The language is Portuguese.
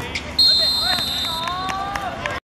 aí.